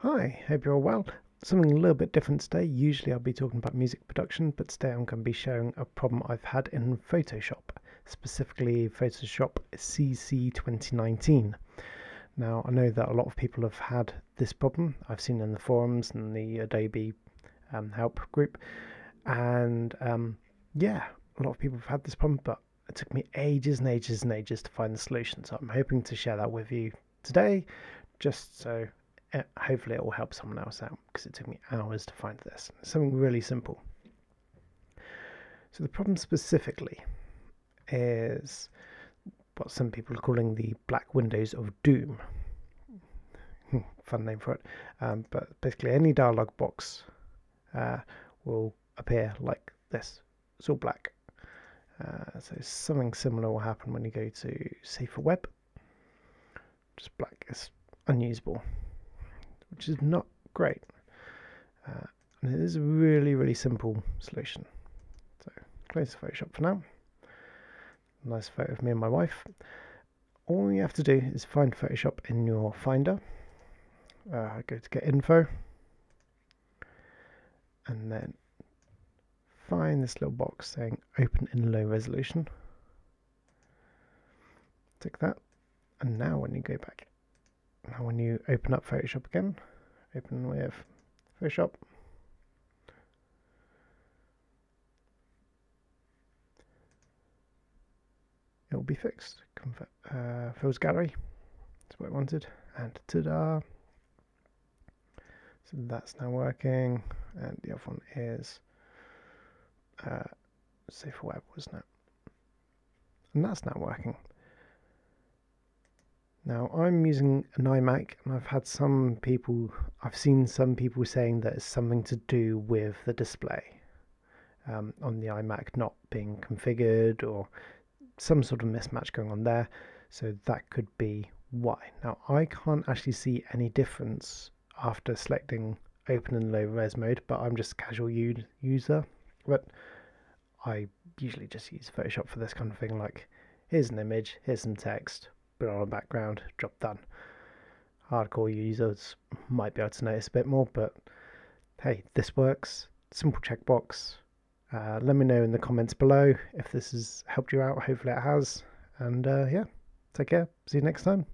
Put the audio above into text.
Hi, hope you're all well. Something a little bit different today. Usually I'll be talking about music production, but today I'm going to be showing a problem I've had in Photoshop, specifically Photoshop CC 2019. Now, I know that a lot of people have had this problem. I've seen in the forums and the Adobe um, help group, and um, yeah, a lot of people have had this problem, but it took me ages and ages and ages to find the solution. So I'm hoping to share that with you today, just so hopefully it will help someone else out because it took me hours to find this. Something really simple. So the problem specifically is what some people are calling the black windows of doom. Fun name for it. Um, but basically, any dialog box uh, will appear like this. It's all black. Uh, so something similar will happen when you go to Save For Web. Just black. It's unusable which is not great. Uh, and it is a really, really simple solution. So close Photoshop for now. Nice photo of me and my wife. All you have to do is find Photoshop in your Finder. Uh, go to Get Info. And then find this little box saying Open in Low Resolution. Tick that. And now when you go back now when you open up Photoshop again, open with Photoshop, it will be fixed. Convert, uh, Gallery, that's what I wanted, and ta-da! So that's now working, and the other one is uh, Save For Web, wasn't it? And that's now working. Now I'm using an iMac and I've had some people, I've seen some people saying that it's something to do with the display um, on the iMac not being configured or some sort of mismatch going on there. So that could be why. Now I can't actually see any difference after selecting open and low res mode, but I'm just a casual user. But I usually just use Photoshop for this kind of thing like here's an image, here's some text, put on a background, drop done. Hardcore users might be able to notice a bit more, but hey, this works. Simple checkbox. Uh, let me know in the comments below if this has helped you out. Hopefully it has. And uh, yeah, take care. See you next time.